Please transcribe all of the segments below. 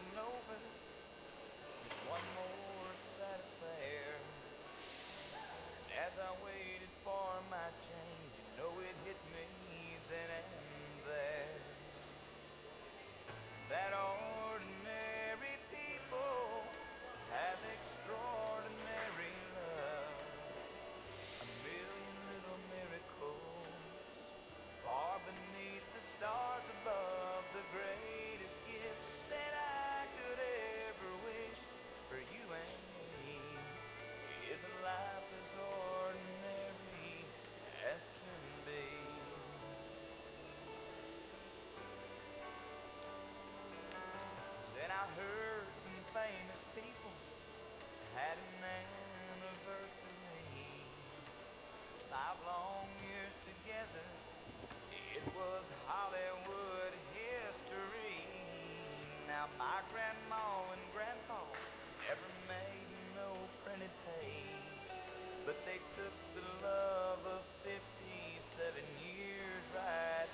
and one more sad affair. As I waited. Now my grandma and grandpa never made no printed page, but they took the love of 57 years right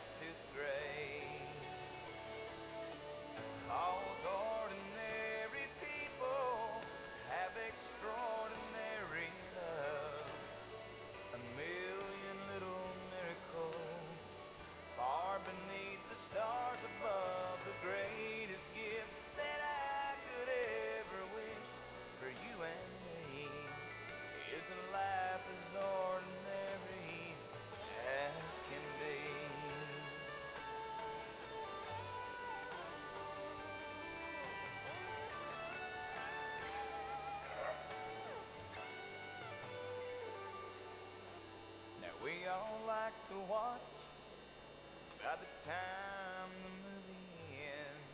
By the time the movie ends,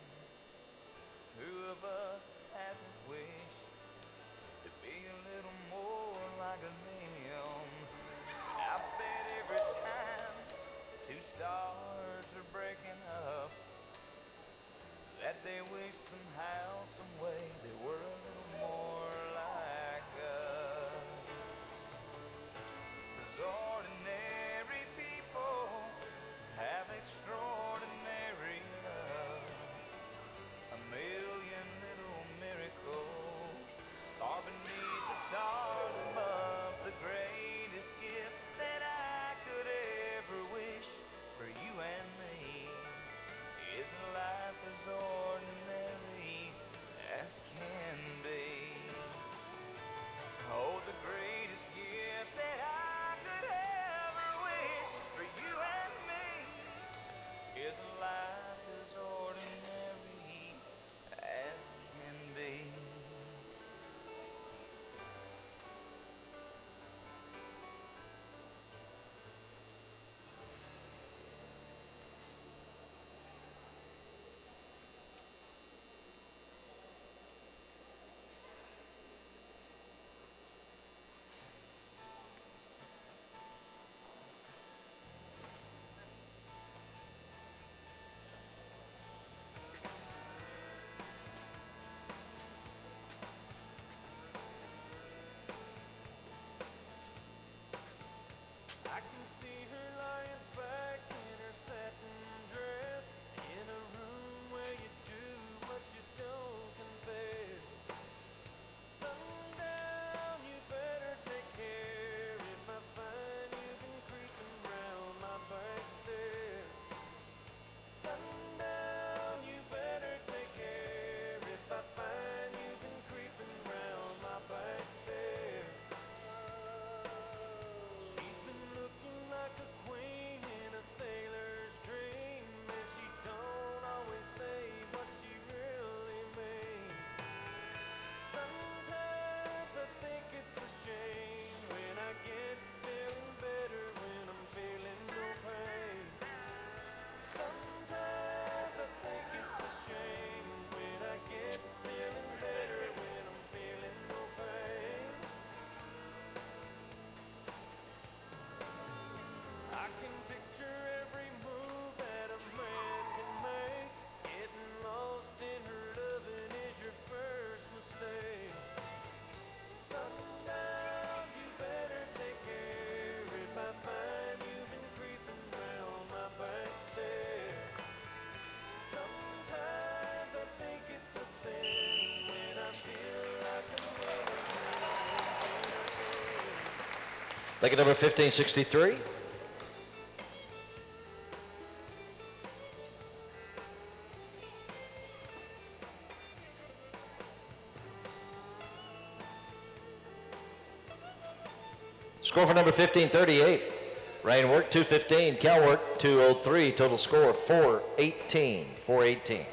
two of us hasn't wished to be a little more? Ticket number 1563. Score for number 1538. Rein work 215, Cow work 203, total score 418, 418.